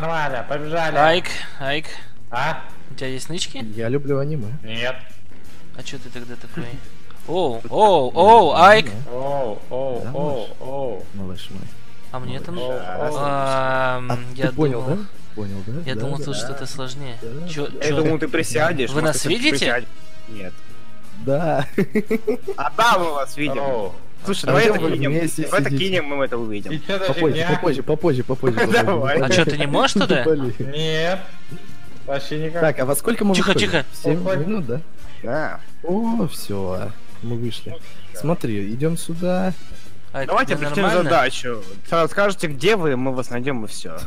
Нормально, побежали. Айк, Айк, А? у тебя есть нычки? Я люблю аниме. Нет. А чё ты тогда такой? Оу, оу, оу, Айк! Оу, оу, оу, малыш? оу. Малыш мой. А мне там... Ам, А Я понял, думал... да? Понял, да? Я думал, тут что-то сложнее. Я думал, ты присядешь. Вы нас видите? Нет. Да. А да, мы вас видим. Слушай, А давай это кинем. Давай это кинем, мы это увидим. Попозже, попозже, попозже, попозже. Давай. А чё, ты не можешь туда? Нет. Вообще никак. Так, а во сколько мы Тихо, тихо. Семь Ой. минут, да? Да. О, все, мы вышли. Смотри, идем сюда. Айк, Давайте нормально? задачу. Сразу скажете, где вы, мы вас найдем и все.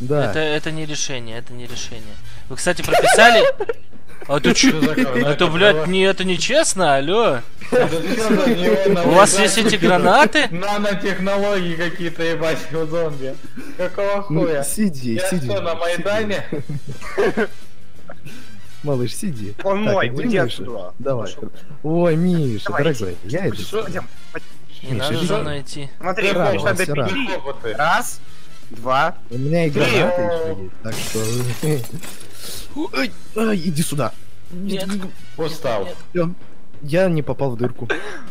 Да. Это, это не решение, это не решение. Вы, кстати, прописали... А ты за говно? Это, блядь, не, это нечестно, алло. У вас есть эти гранаты? Нанотехнологии какие-то, ебать, у зомби. Какого Ну, хуя? сиди, Я сиди. что, на Майдане? Малыш, сиди. Он мой, уйди отсюда. Давай. Ой, Миша, дорогой, я иду. Не Миша, надо за идти. Смотри, Вася, рано. пяти. Раз, два. У меня и гранаты еще есть, так что... Ой, ай, иди сюда. Нет. Устал. Я не попал в дырку.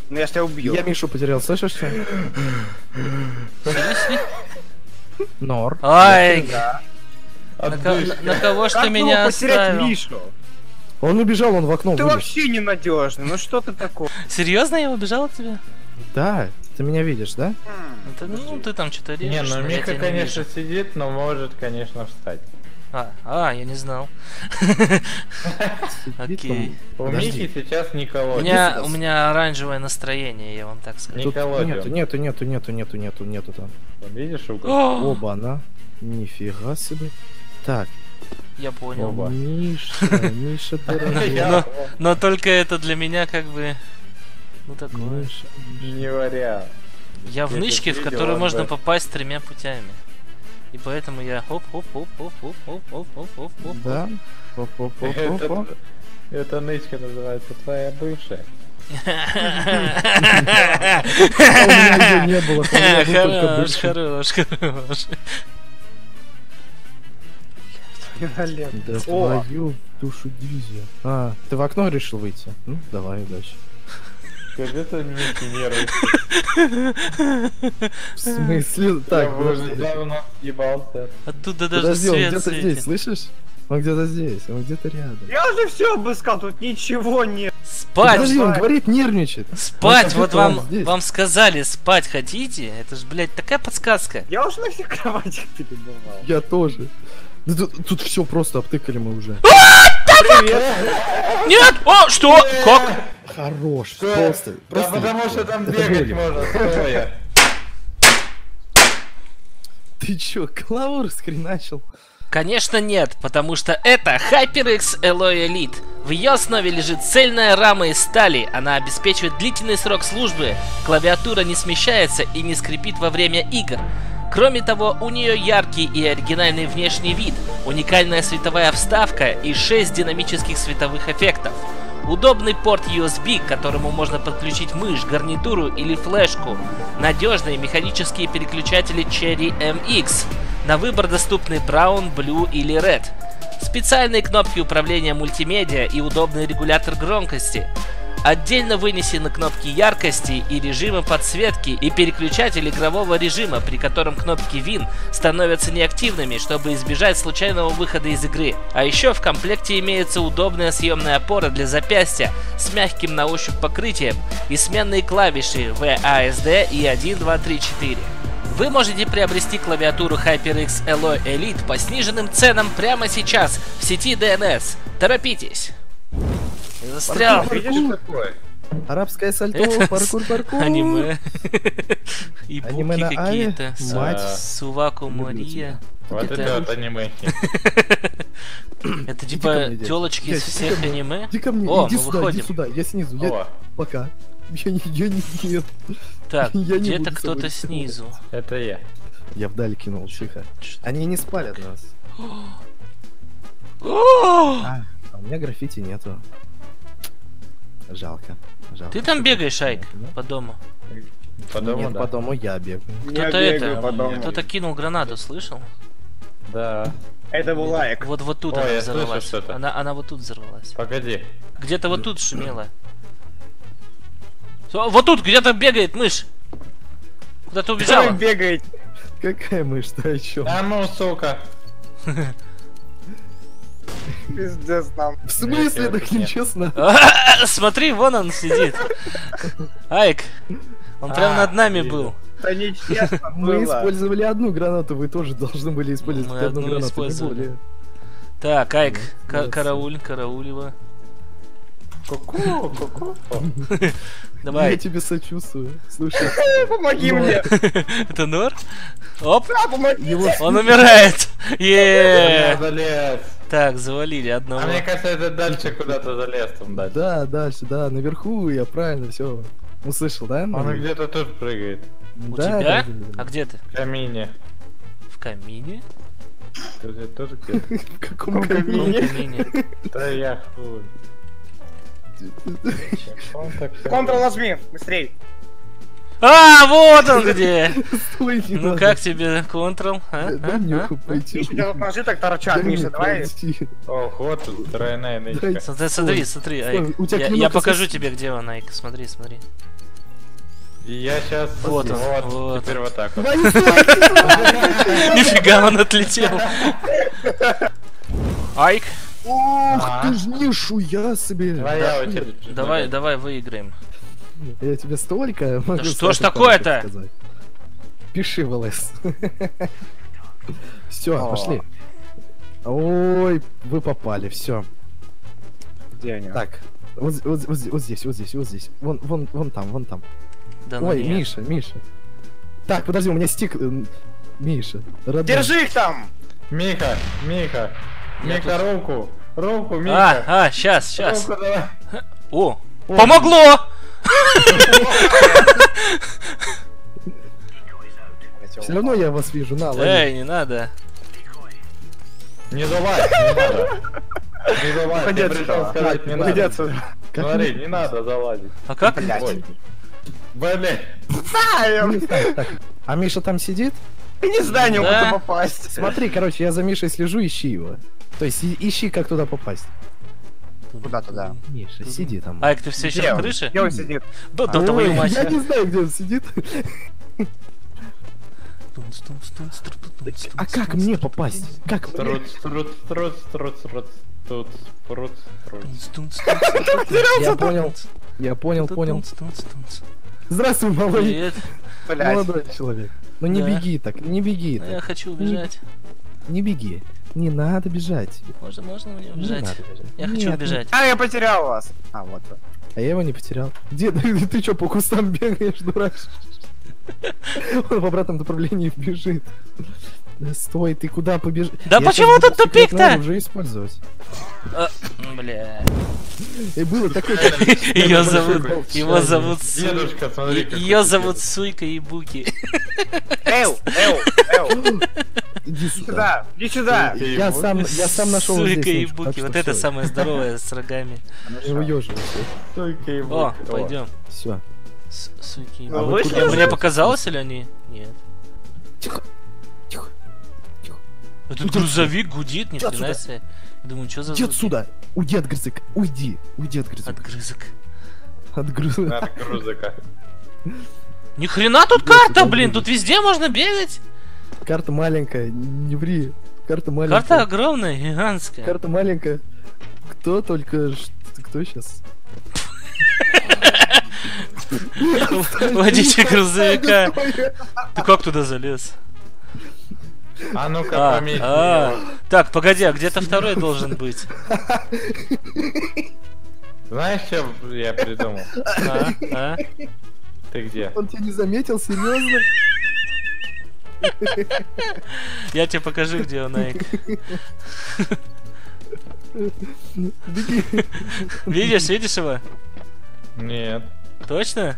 Ну я ж тебя убью. Я Мишу потерял, слышишь что? Нор. Да. на, на- кого ж Как ты ты меня оставил? Мишу? Он убежал, он в окно Ты вылез. вообще ненадежный. Ну что ты такой? Серьезно, я убежал от тебя? Да, ты меня видишь, да? Это, ну, ты там что-то режешь. Не, ну но я Миха, не конечно, сидит, но может, конечно, встать. А, а, я не знал. Окей. У. Михи сейчас У Николай. меня, у меня оранжевое настроение, я вам так скажу. Николай. нету, нету, нету, нету, нету, нету, нету там. Видишь? О, Оба, она. Нифига себе. Так, Я понял. Оба. Миша, Миша, дорогой. Но только это для меня как бы... Ну такое. Миша. не вариант. Я в нычке, в которую можно попасть тремя путями. И поэтому я хоп хоп хоп хоп хоп хоп хоп хоп хоп хоп Да? Оп-оп-оп-оп-оп. Это, это нычка называется твоя бывшая. У меня ее не было, Хорош, хорош, хорош. Да О. твою душу дивизию. А, ты в окно решил выйти? Ну, давай, удачи. Ты Михи нервничай. В смысле? Так, подожди. давно ебался. Оттуда даже Подожди, он свет где-то здесь, светит. слышишь? Он где-то здесь, он где-то рядом. Я уже все обыскал, тут ничего нет. Спать! Подожди, он говорит, нервничает. Спать! Вот вам, здесь. вам сказали, спать хотите? Это ж, блядь, такая подсказка. Я уже на всех кроватях перебывал. Я тоже. Да тут, все просто обтыкали мы уже. Нет! О, что? Как? Хорош, просто. Да просто потому что там бегать можно стоя. Ты чё, клаву раскреначил? Конечно нет, потому что это HyperX Alloy Elite. В ее основе лежит цельная рама из стали, она обеспечивает длительный срок службы, клавиатура не смещается и не скрипит во время игр. Кроме того, у нее яркий и оригинальный внешний вид, уникальная световая вставка и 6 динамических световых эффектов. Удобный порт USB, к которому можно подключить мышь, гарнитуру или флешку. Надежные механические переключатели Cherry MX. На выбор доступны Brown, Blue или Red. Специальные кнопки управления мультимедиа и удобный регулятор громкости. Отдельно вынесены кнопки яркости и режима подсветки и переключатель игрового режима, при котором кнопки Win становятся неактивными, чтобы избежать случайного выхода из игры. А еще в комплекте имеется удобная съемная опора для запястья с мягким на ощупь покрытием и сменные клавиши VASD и 1, 2, 3, 4. Вы можете приобрести клавиатуру HyperX Alloy Elite по сниженным ценам прямо сейчас в сети DNS. Торопитесь! Застрял! Видишь такое? Арабское сальто, Это паркур, паркур. Аниме. И Аниме на какие-то. Мать. Суваку Мария. Вот Это- вот аниме. Это типа телочки из всех аниме? Иди ко мне, О, иди мы сюда, выходим. иди сюда, я снизу, Пока. Я не, я не, нет. Так, где-то кто-то снизу. это я. Я вдаль кинул, тихо. Они не спалят нас. А, а у меня граффити нету. Жалко. Жалко. Ты там бегаешь, Айк, Да? по дому? По дому, Нет, да. по дому я бегаю. Кто-то это, кто-то кинул гранату, слышал? Да. Это был лайк. Вот вот тут Ой, она слышу взорвалась. Она, она вот тут взорвалась. Погоди. Где-то вот тут шумело. Вот тут где-то бегает мышь. Куда-то убежала. вы бегаете? Какая мышь, ты о чем? А ну, сука. Пиздец нам. В смысле, так нечестно? Смотри, вон он сидит. Айк, он прям А, над нами был. Это нечестно Мы использовали одну гранату, вы тоже должны были использовать одну гранату. Так, Айк, молодцы. карауль, карауль его. Ку-ку, ку-ку. Я Давай. тебе сочувствую. Слушай, Помоги Ну, мне. Это Нор? Оп, помоги. его он умирает. Я Е. залез. Так, завалили А одного. мне кажется, это дальше куда-то залез там дальше. Да, дальше, да, наверху, я правильно все услышал, да? Он где-то тут прыгает. У Да, тебя? да, да, да. А где ты? В камине. В камине? Ты же тоже где-то. В каком В камине? Да я хуй. Контрол нажми, быстрей. А, вот он где! Стой, не Ну надо. как тебе контрол? а? Дай А? А? пойти. Миша, тебя тут ножи так торчат, Миша, давай. Ох, вот тройная нычка. Смотри, смотри, смотри, Стой, Айк. Я, я покажу тебе, где он, Айк. Смотри, смотри. И я сейчас... Вот он, вот, вот теперь вот так вот. Нифига, он отлетел. Айк, Ух А. ты ж нихуя себе. Давай, давай выиграем. Я тебе столько могу что ж такое-то? Пиши в ЛС. Все, О. пошли. Ой, вы попали, все. Где они? Так, вот, вот, вот, вот здесь, вот здесь, вот здесь. Вон, вон, вон там, вон там. Да ну Ой, нет. Миша, Миша. Так, подожди, у меня стик. э, Миша. родной. Держи их там! Миха, Миха. Я Миха, руку. Руку, А, Миха. а, сейчас, сейчас. Руку давай. О, помогло! Все равно я вас вижу, на. Эй, не надо. Не давай, не надо. Не давай, Уходи я пришел отсюда. сказать, не Уходи надо. отсюда. Как Смотри, не надо залазить. А как? Блядь. Ой. Блин. Ну, так. А Миша там сидит? Я не знаю, не Да. туда попасть. Смотри, короче, я за Мишей слежу, ищи его. То есть ищи, как туда попасть. Куда туда? Миша, сиди там. Айк, ты все еще на крыше? Где он сидит? Да, да, Ой, твою мать. Я не знаю, где он сидит. А как мне попасть? Как мне? Я понял. Я понял, понял. Здравствуй. Привет. Блядь. Молодой человек. Ну не Да. беги так, не беги Ну, Я так. хочу убежать. Не беги. Не надо бежать. Можно, можно мне Не убежать? надо бежать. Я Нет, хочу убежать. А, я потерял вас. А, вот. А я его не потерял. Где ты, ты чё, по кустам бегаешь, дурак? Он в обратном направлении бежит. Да стой, ты куда побежишь? Да Я почему тут тупик-то? оружие использовать. А, Бля. И было такое... Ее зовут, его зовут Дедушка, смотри, Ее зовут. Суйка и Буки. Эл, Эл, Эл. Иди сюда. Иди сюда. Ты Я его- сам, я сам нашел здесь и Буки. Вот это самое здоровое с рогами. Не. О, пойдем. Все. Суйки и Ну, Мне- показалось или они? Нет. Тихо. Тихо. Тихо. Этот грузовик гудит, ни Иди хрена отсюда. себе. Думаю, что за Иди отсюда. Уйди от грызыка. Уйди. Уйди от грызыка. Отгрызок. От грызыка. От грузика. Ни хрена тут карта, блин, тут везде можно бегать. Карта маленькая, не ври. Карта маленькая. Карта огромная, гигантская. Карта маленькая. Кто только... Кто сейчас? Водитель грузовика. Ты как туда залез? А ну-ка, А, пометь а. Так, погоди, а где-то второй должен быть. Знаешь, что я придумал? А? А? Ты где? Он тебя не заметил, серьезно? Я тебе покажу, где он, Айк. Беги. Видишь, видишь его? Нет. Точно?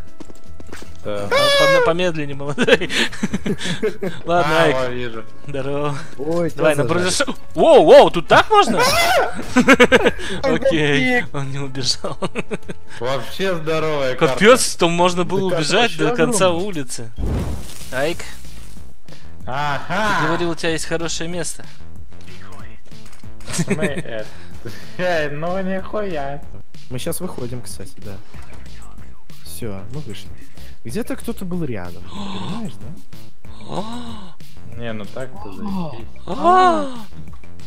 Да. Помедленнее, молодой. Ладно, А, Айк, вижу. здорово. Ой, Давай, на брудершоу. Воу, воу, тут так можно? Окей, он не убежал. Вообще здоровая. Капец, там можно было убежать до конца улицы. Айк, Ты Ага! говорил, у тебя есть хорошее место. Мы это- Эй, ну нихуя. Мы сейчас выходим, кстати, да. Все, мы вышли. Где-то кто-то был рядом, понимаешь, да? Не, ну так-то заебись.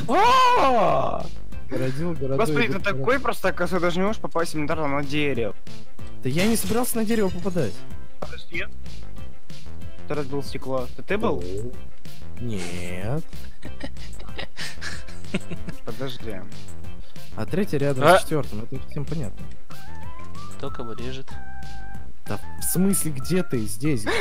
Родил городой. Господи, ты такой просто, оказывается, даже не можешь попасть элементарно на дерево. Да я не собирался на дерево попадать. Подожди. Ты разбил стекло. Это ты был? Нет. Подожди. А третий рядом А. с четвертым, это всем понятно. Кто кого режет? Да в смысле, где ты? Здесь. где?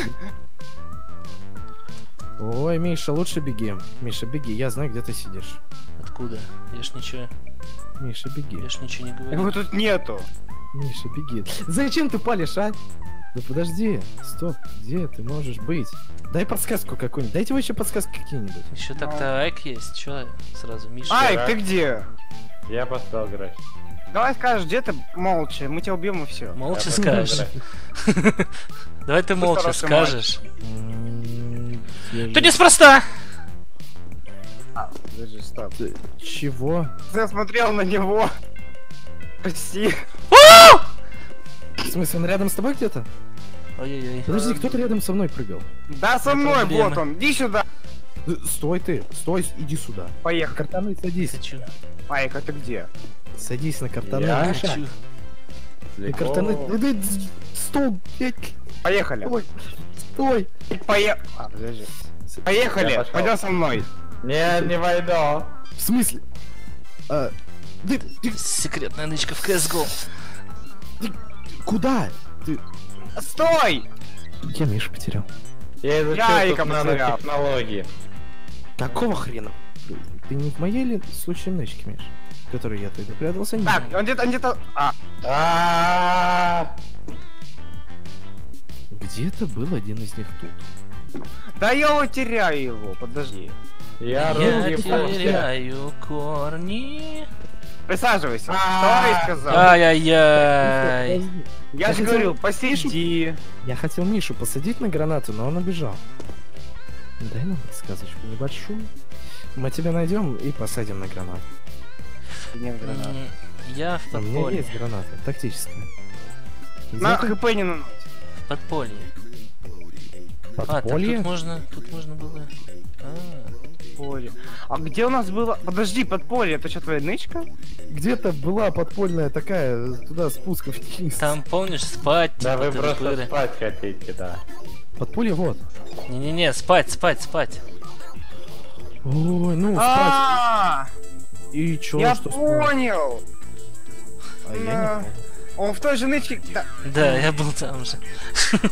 Ой, Миша, лучше беги. Миша, беги, я знаю, где ты сидишь. Откуда? Я ж ничего, Миша, беги. я ж ничего не говорю. Его тут нету. Миша, беги. Зачем ты палишь, а? Да подожди, стоп, где ты можешь быть? Дай подсказку какую-нибудь. Дайте вы еще подсказки какие-нибудь. Еще так-то Айк есть. Че сразу, Миша? Ай, Вчера. ты где? Я поставил график. Давай скажешь, где ты молча, мы тебя убьем и все. Молча Я скажешь. Давай ты молча скажешь. Ты неспроста! Подожди, стоп. Чего? Я смотрел на него. Прости. В смысле, он рядом с тобой где-то? Ой-ой-ой. Подожди, кто-то рядом со мной прыгал. Да, со мной, вот он. Иди сюда. Э, Стой ты, стой, иди сюда. Поехали. Картаны садись. Хочу. Айк, а ты где? Садись на картаны. Я Миша. Хочу. На картаны. Стол, блядь. Поехали. Стой. Стой. А, подожди. Поехали. Я пошел. Пойдем со мной. Не, не войду. В смысле? А, ты, ты Секретная нычка в CSGO. Куда? Ты... Стой! Я Мишу потерял. Я изучил Я тут Ика потерял. нанотехнологии. Какого хрена? Ты не в моей ли случайной нычке, Миш? В которой я тогда прятался? Так, он где-то, он где-то... А, Где-то был один из них тут. да я его теряю его, подожди. Я Я теряю корни. Присаживайся. А. Что я сказал? Ай-яй-яй. Я я же говорил, посиди. Я хотел Мишу посадить на гранату, но он убежал. Дай нам подсказочку небольшую. Мы тебя найдем и посадим на гранату. Нет, гранат. Я в У меня подполье. есть граната, тактическая. На хп не на... В подполье. А, так подполье? тут можно, тут можно было. А, где у нас было... Подожди, подполье, это что, твоя нычка? Где-то была подпольная такая, туда спуск вниз. там помнишь спать, Да типа вы просто тыры-пыры. спать хотите, да. Подполье вот. Не-не-не, спать, спать, спать. Ой, ну, спать. А, И чё, я что спать? понял. А я не понял. Он в той же нычке... Да. Да, я был там же.